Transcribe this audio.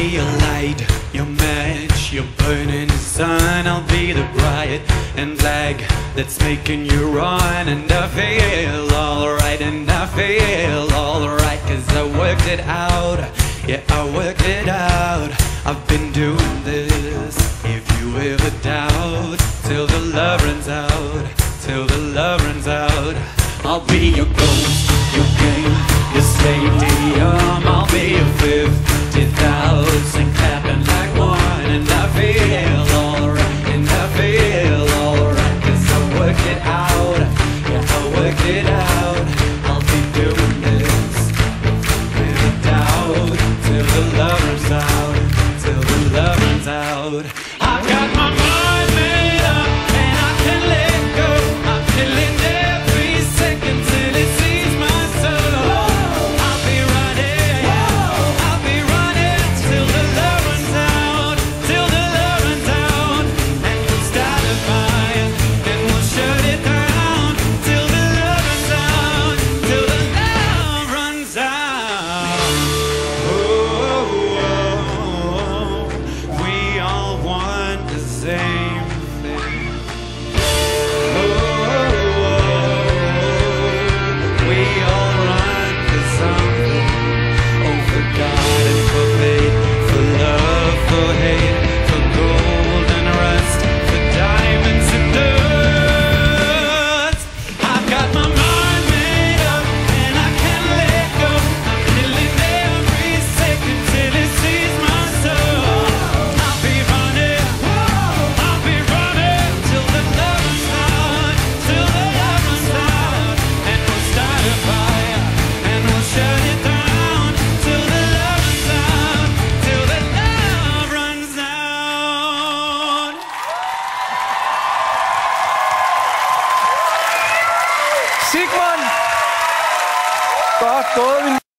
be your light, your match, your burning sun. I'll be the bright and flag that's making you run. And I feel alright, and I feel alright, cause I worked it out. Yeah, I worked it out. I've been doing this. If you ever doubt, till the love runs out, till the love runs out, I'll be your ghost, your game, your stadium. Worked it out. I'll be doing this without doubt till the love runs out, till the love runs out. I've got my Sigmund! Godt gået, min